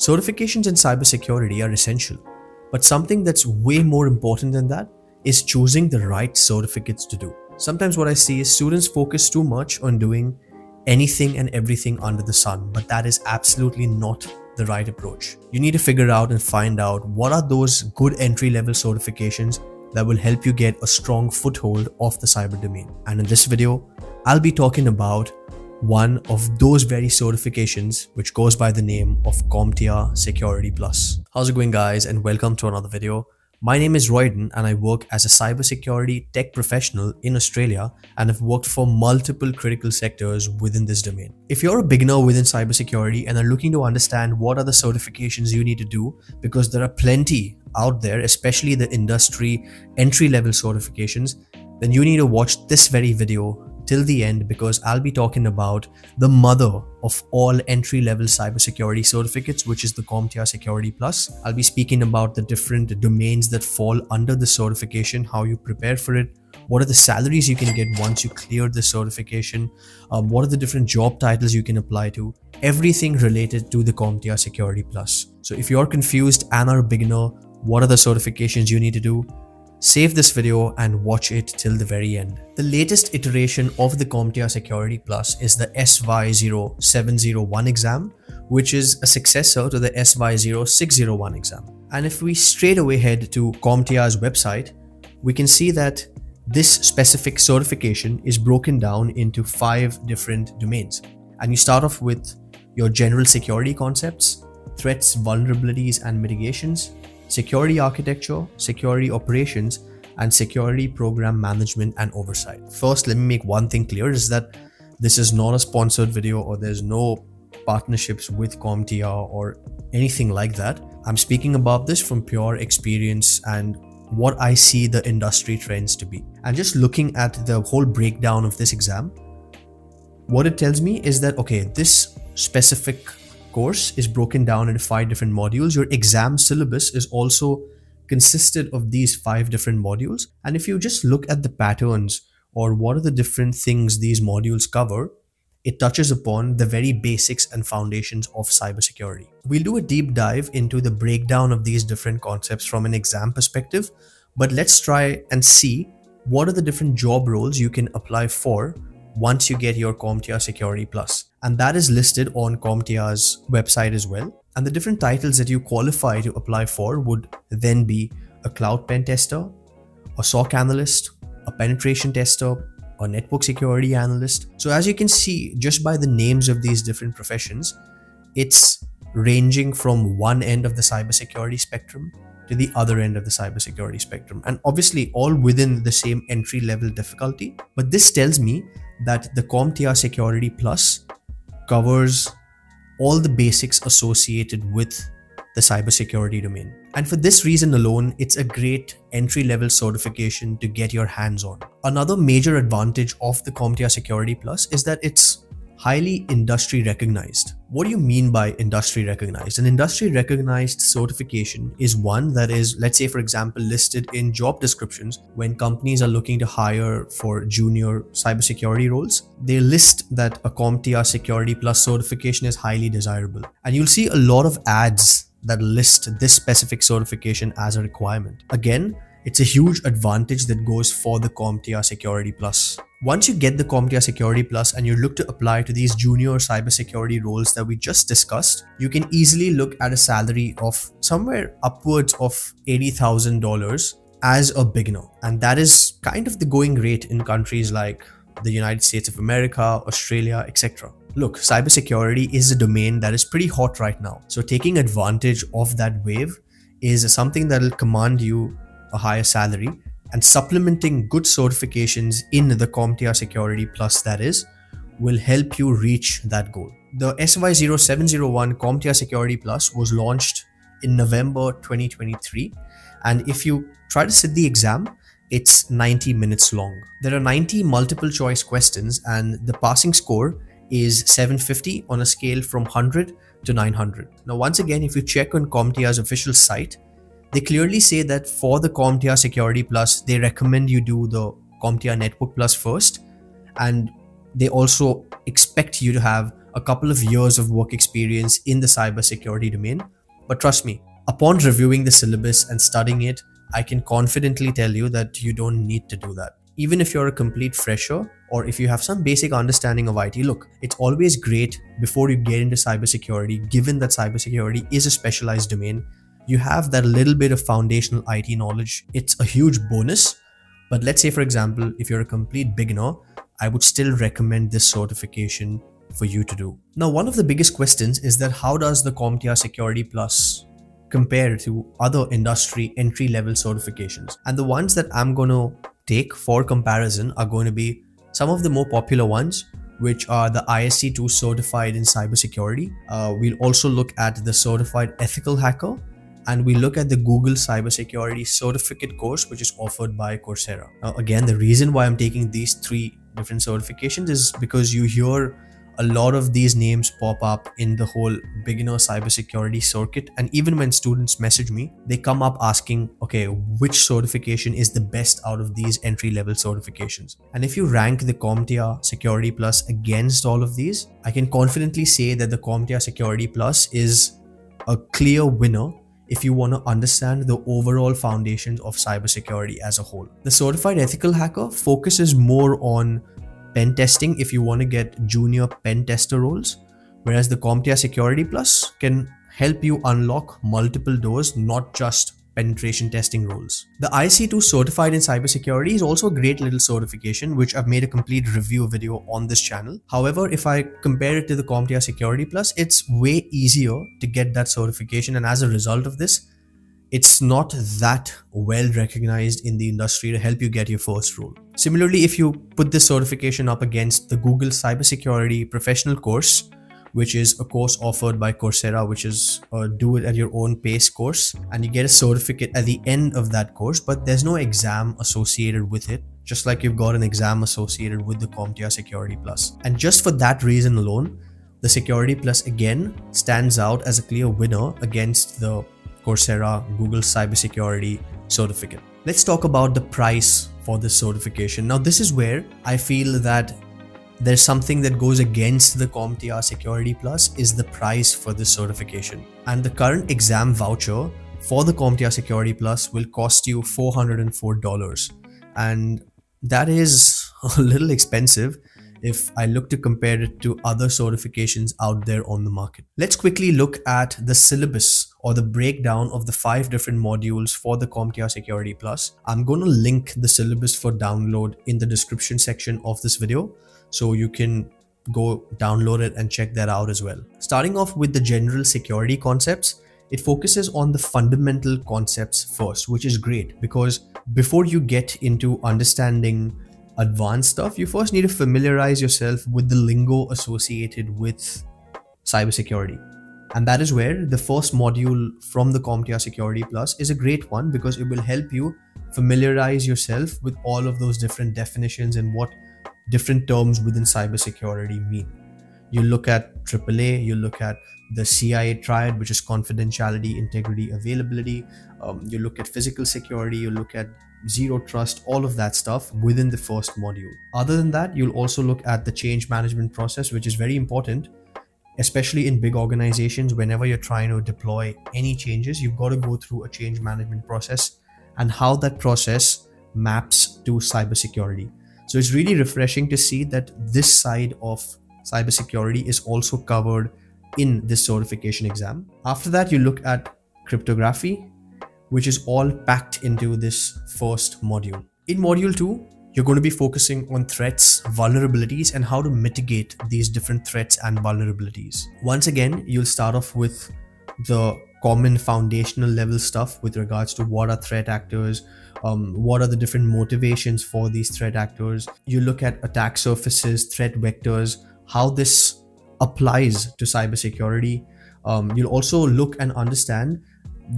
Certifications in cybersecurity are essential, but something that's way more important than that is choosing the right certificates to do. Sometimes what I see is students focus too much on doing anything and everything under the sun, but that is absolutely not the right approach. You need to figure out and find out what are those good entry level certifications that will help you get a strong foothold of the cyber domain. And in this video, I'll be talking about one of those very certifications which goes by the name of CompTIA Security Plus. How's it going guys and welcome to another video. My name is Royden and I work as a cybersecurity tech professional in Australia and have worked for multiple critical sectors within this domain. If you're a beginner within cybersecurity and are looking to understand what are the certifications you need to do because there are plenty out there, especially the industry entry level certifications, then you need to watch this very video till the end because I'll be talking about the mother of all entry level cybersecurity certificates, which is the CompTIA Security Plus. I'll be speaking about the different domains that fall under the certification, how you prepare for it, what are the salaries you can get once you clear the certification, um, what are the different job titles you can apply to, everything related to the CompTIA Security Plus. So if you're confused and are a beginner, what are the certifications you need to do? Save this video and watch it till the very end. The latest iteration of the CompTIA Security Plus is the SY0701 exam, which is a successor to the SY0601 exam. And if we straight away head to CompTIA's website, we can see that this specific certification is broken down into five different domains. And you start off with your general security concepts, threats, vulnerabilities, and mitigations, security architecture, security operations, and security program management and oversight. First, let me make one thing clear is that this is not a sponsored video or there's no partnerships with CompTIA or anything like that. I'm speaking about this from pure experience and what I see the industry trends to be. And just looking at the whole breakdown of this exam, what it tells me is that, okay, this specific course is broken down into five different modules. Your exam syllabus is also consisted of these five different modules. And if you just look at the patterns or what are the different things these modules cover, it touches upon the very basics and foundations of cybersecurity. We'll do a deep dive into the breakdown of these different concepts from an exam perspective, but let's try and see what are the different job roles you can apply for once you get your CompTIA Security Plus. And that is listed on CompTIA's website as well. And the different titles that you qualify to apply for would then be a cloud pen tester, a SOC analyst, a penetration tester, a network security analyst. So as you can see, just by the names of these different professions, it's ranging from one end of the cybersecurity spectrum to the other end of the cybersecurity spectrum. And obviously all within the same entry level difficulty. But this tells me that the CompTIA Security Plus covers all the basics associated with the cybersecurity domain. And for this reason alone, it's a great entry level certification to get your hands on. Another major advantage of the CompTIA Security Plus is that it's highly industry recognized. What do you mean by industry recognized? An industry recognized certification is one that is, let's say, for example, listed in job descriptions when companies are looking to hire for junior cybersecurity roles. They list that a CompTIA Security Plus certification is highly desirable. And you'll see a lot of ads that list this specific certification as a requirement. Again, it's a huge advantage that goes for the CompTIA Security Plus. Once you get the CompTIA Security Plus and you look to apply to these junior cybersecurity roles that we just discussed, you can easily look at a salary of somewhere upwards of $80,000 as a beginner. And that is kind of the going rate in countries like the United States of America, Australia, etc. Look, cybersecurity is a domain that is pretty hot right now. So taking advantage of that wave is something that will command you a higher salary and supplementing good certifications in the CompTIA Security Plus that is will help you reach that goal. The SY0701 CompTIA Security Plus was launched in November 2023 and if you try to sit the exam it's 90 minutes long. There are 90 multiple choice questions and the passing score is 750 on a scale from 100 to 900. Now once again if you check on CompTIA's official site they clearly say that for the CompTIA Security Plus, they recommend you do the CompTIA Network Plus first, and they also expect you to have a couple of years of work experience in the cybersecurity domain. But trust me, upon reviewing the syllabus and studying it, I can confidently tell you that you don't need to do that. Even if you're a complete fresher or if you have some basic understanding of IT, look, it's always great before you get into cybersecurity, given that cybersecurity is a specialized domain, you have that little bit of foundational IT knowledge. It's a huge bonus. But let's say, for example, if you're a complete beginner, I would still recommend this certification for you to do. Now, one of the biggest questions is that how does the CompTIA Security Plus compare to other industry entry level certifications? And the ones that I'm going to take for comparison are going to be some of the more popular ones, which are the ISC2 certified in cybersecurity. Uh, we'll also look at the certified ethical hacker and we look at the Google Cybersecurity Certificate course, which is offered by Coursera. Now, again, the reason why I'm taking these three different certifications is because you hear a lot of these names pop up in the whole beginner cybersecurity circuit. And even when students message me, they come up asking, okay, which certification is the best out of these entry level certifications? And if you rank the CompTIA Security Plus against all of these, I can confidently say that the CompTIA Security Plus is a clear winner if you want to understand the overall foundations of cybersecurity as a whole. The Certified Ethical Hacker focuses more on pen testing if you want to get junior pen tester roles, whereas the CompTIA Security Plus can help you unlock multiple doors, not just penetration testing roles. The ISC2 certified in cybersecurity is also a great little certification, which I've made a complete review video on this channel. However, if I compare it to the CompTIA Security Plus, it's way easier to get that certification. And as a result of this, it's not that well recognized in the industry to help you get your first role. Similarly, if you put this certification up against the Google Cybersecurity Professional course, which is a course offered by Coursera, which is a do it at your own pace course, and you get a certificate at the end of that course, but there's no exam associated with it, just like you've got an exam associated with the CompTIA Security Plus. And just for that reason alone, the Security Plus again stands out as a clear winner against the Coursera Google Cybersecurity certificate. Let's talk about the price for this certification. Now, this is where I feel that there's something that goes against the CompTIA Security Plus is the price for this certification. And the current exam voucher for the CompTIA Security Plus will cost you $404. And that is a little expensive if I look to compare it to other certifications out there on the market. Let's quickly look at the syllabus or the breakdown of the five different modules for the CompTIA Security Plus. I'm going to link the syllabus for download in the description section of this video so you can go download it and check that out as well. Starting off with the general security concepts, it focuses on the fundamental concepts first, which is great because before you get into understanding advanced stuff, you first need to familiarize yourself with the lingo associated with cybersecurity. And that is where the first module from the CompTIA Security Plus is a great one because it will help you familiarize yourself with all of those different definitions and what different terms within cybersecurity mean. You look at AAA, you look at the CIA triad, which is confidentiality, integrity, availability. Um, you look at physical security, you look at zero trust, all of that stuff within the first module. Other than that, you'll also look at the change management process, which is very important, especially in big organizations. Whenever you're trying to deploy any changes, you've got to go through a change management process and how that process maps to cybersecurity. So it's really refreshing to see that this side of cybersecurity is also covered in this certification exam. After that, you look at cryptography, which is all packed into this first module. In module two, you're going to be focusing on threats, vulnerabilities, and how to mitigate these different threats and vulnerabilities. Once again, you'll start off with the common foundational level stuff with regards to what are threat actors, um, what are the different motivations for these threat actors. You look at attack surfaces, threat vectors, how this applies to cybersecurity. Um, you'll also look and understand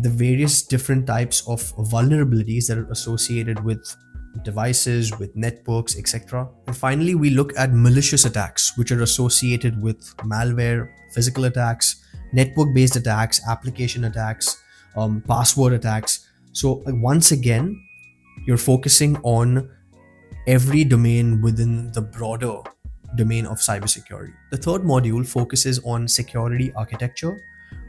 the various different types of vulnerabilities that are associated with devices, with networks, etc. And finally, we look at malicious attacks, which are associated with malware, physical attacks, network-based attacks, application attacks, um, password attacks. So once again, you're focusing on every domain within the broader domain of cybersecurity. The third module focuses on security architecture,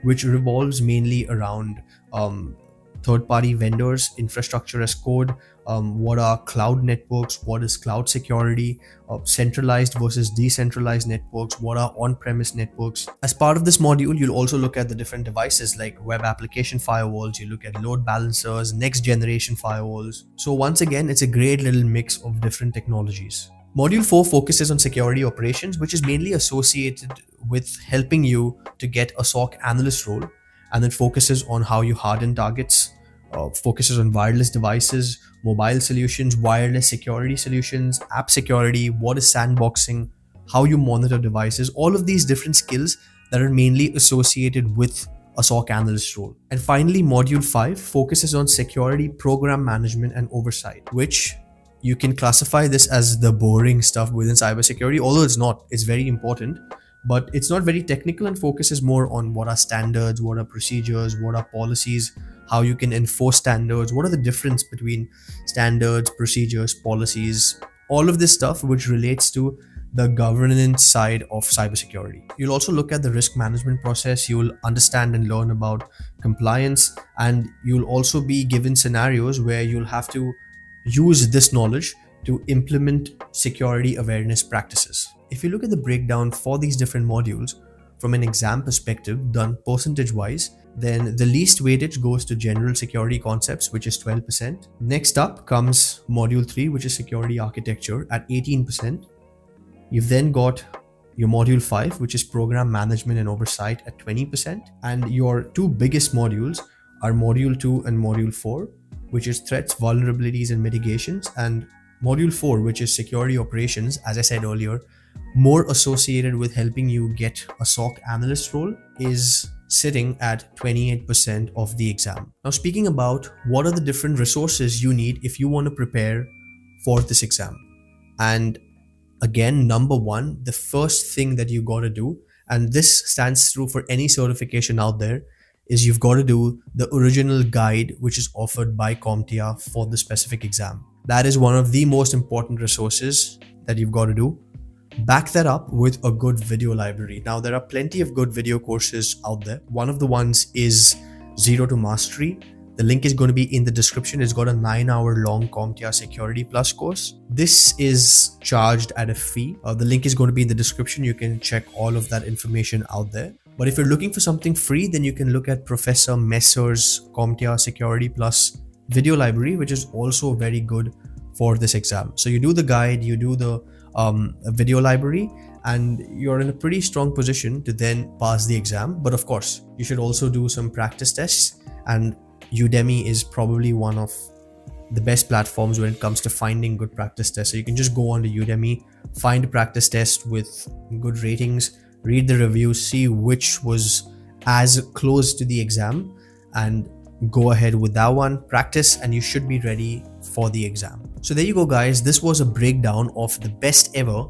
which revolves mainly around um, third party vendors, infrastructure as code, um, what are cloud networks, what is cloud security, uh, centralized versus decentralized networks, what are on premise networks. As part of this module, you'll also look at the different devices like web application firewalls, you look at load balancers, next generation firewalls. So, once again, it's a great little mix of different technologies. Module 4 focuses on security operations, which is mainly associated with helping you to get a SOC analyst role and then focuses on how you harden targets, uh, focuses on wireless devices, mobile solutions, wireless security solutions, app security, what is sandboxing, how you monitor devices, all of these different skills that are mainly associated with a SOC analyst role. And finally, module 5 focuses on security program management and oversight, which you can classify this as the boring stuff within cybersecurity, although it's not, it's very important but it's not very technical and focuses more on what are standards, what are procedures, what are policies, how you can enforce standards, what are the difference between standards, procedures, policies, all of this stuff which relates to the governance side of cybersecurity. You'll also look at the risk management process, you'll understand and learn about compliance, and you'll also be given scenarios where you'll have to use this knowledge to implement security awareness practices. If you look at the breakdown for these different modules from an exam perspective done percentage wise, then the least weightage goes to general security concepts, which is 12%. Next up comes module 3, which is security architecture at 18%. You've then got your module 5, which is program management and oversight at 20%. And your two biggest modules are module 2 and module 4, which is threats, vulnerabilities, and mitigations. And module 4, which is security operations, as I said earlier, more associated with helping you get a SOC analyst role is sitting at 28% of the exam. Now, speaking about what are the different resources you need if you want to prepare for this exam. And again, number one, the first thing that you got to do, and this stands true for any certification out there, is you've got to do the original guide which is offered by CompTIA for the specific exam. That is one of the most important resources that you've got to do back that up with a good video library. Now, there are plenty of good video courses out there. One of the ones is Zero to Mastery. The link is going to be in the description. It's got a nine hour long CompTIA Security Plus course. This is charged at a fee. Uh, the link is going to be in the description. You can check all of that information out there. But if you're looking for something free, then you can look at Professor Messer's CompTIA Security Plus video library, which is also very good for this exam. So you do the guide, you do the um, video library and you're in a pretty strong position to then pass the exam. But of course, you should also do some practice tests and Udemy is probably one of the best platforms when it comes to finding good practice tests. So you can just go on to Udemy, find a practice test with good ratings, read the reviews, see which was as close to the exam and go ahead with that one, practice, and you should be ready for the exam. So there you go guys, this was a breakdown of the best ever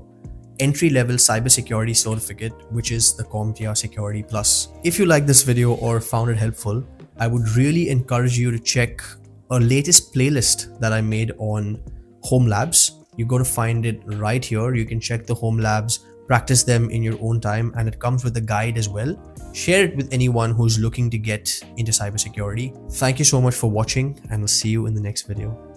entry-level cybersecurity certificate, which is the CompTIA Security Plus. If you like this video or found it helpful, I would really encourage you to check a latest playlist that I made on Home Labs. You're going to find it right here. You can check the Home Labs, practice them in your own time, and it comes with a guide as well. Share it with anyone who's looking to get into cybersecurity. Thank you so much for watching, and I'll see you in the next video.